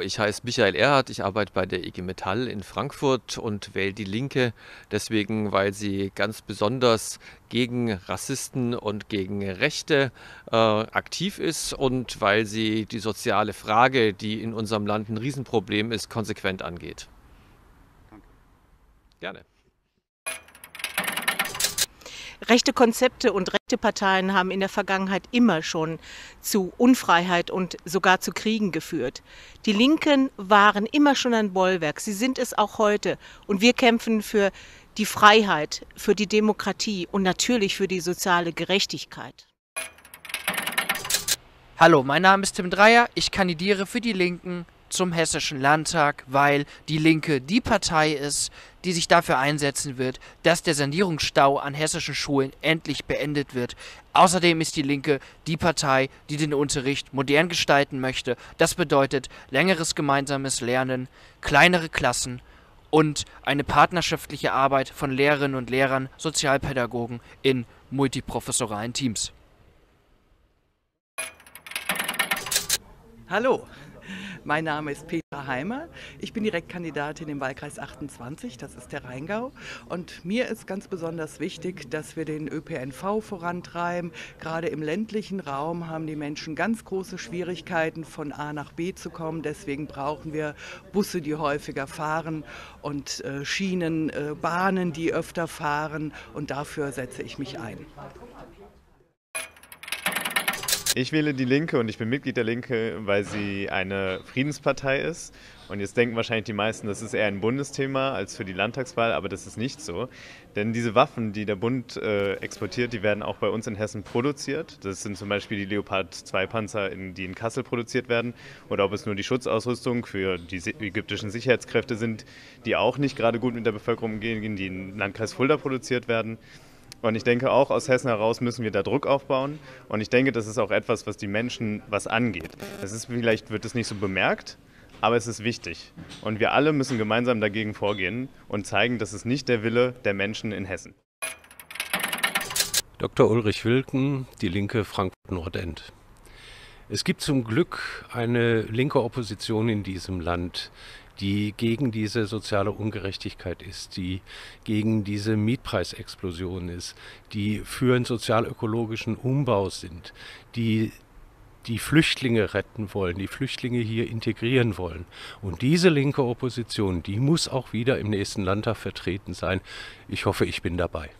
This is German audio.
Ich heiße Michael Erhardt, ich arbeite bei der IG Metall in Frankfurt und wähle die Linke deswegen, weil sie ganz besonders gegen Rassisten und gegen Rechte äh, aktiv ist und weil sie die soziale Frage, die in unserem Land ein Riesenproblem ist, konsequent angeht. Danke. Gerne. Rechte Konzepte und rechte Parteien haben in der Vergangenheit immer schon zu Unfreiheit und sogar zu Kriegen geführt. Die Linken waren immer schon ein Bollwerk, sie sind es auch heute. Und wir kämpfen für die Freiheit, für die Demokratie und natürlich für die soziale Gerechtigkeit. Hallo, mein Name ist Tim Dreier, ich kandidiere für die Linken zum Hessischen Landtag, weil die Linke die Partei ist, die sich dafür einsetzen wird, dass der Sanierungsstau an hessischen Schulen endlich beendet wird. Außerdem ist die Linke die Partei, die den Unterricht modern gestalten möchte. Das bedeutet längeres gemeinsames Lernen, kleinere Klassen und eine partnerschaftliche Arbeit von Lehrerinnen und Lehrern, Sozialpädagogen in multiprofessoralen Teams. Hallo, mein Name ist Petra Heimer. Ich bin Direktkandidatin im Wahlkreis 28, das ist der Rheingau. Und mir ist ganz besonders wichtig, dass wir den ÖPNV vorantreiben. Gerade im ländlichen Raum haben die Menschen ganz große Schwierigkeiten, von A nach B zu kommen. Deswegen brauchen wir Busse, die häufiger fahren und äh, Schienen, äh, Bahnen, die öfter fahren. Und dafür setze ich mich ein. Ich wähle die Linke und ich bin Mitglied der Linke, weil sie eine Friedenspartei ist. Und jetzt denken wahrscheinlich die meisten, das ist eher ein Bundesthema als für die Landtagswahl, aber das ist nicht so. Denn diese Waffen, die der Bund äh, exportiert, die werden auch bei uns in Hessen produziert. Das sind zum Beispiel die Leopard 2 Panzer, in, die in Kassel produziert werden. Oder ob es nur die Schutzausrüstung für die ägyptischen Sicherheitskräfte sind, die auch nicht gerade gut mit der Bevölkerung umgehen, die im Landkreis Fulda produziert werden. Und ich denke, auch aus Hessen heraus müssen wir da Druck aufbauen. Und ich denke, das ist auch etwas, was die Menschen was angeht. Es ist, vielleicht wird es nicht so bemerkt, aber es ist wichtig. Und wir alle müssen gemeinsam dagegen vorgehen und zeigen, dass es nicht der Wille der Menschen in Hessen. Dr. Ulrich Wilken, die Linke Frankfurt Nordend. Es gibt zum Glück eine linke Opposition in diesem Land, die gegen diese soziale Ungerechtigkeit ist, die gegen diese Mietpreisexplosion ist, die für einen sozialökologischen Umbau sind, die die Flüchtlinge retten wollen, die Flüchtlinge hier integrieren wollen. Und diese linke Opposition, die muss auch wieder im nächsten Landtag vertreten sein. Ich hoffe, ich bin dabei.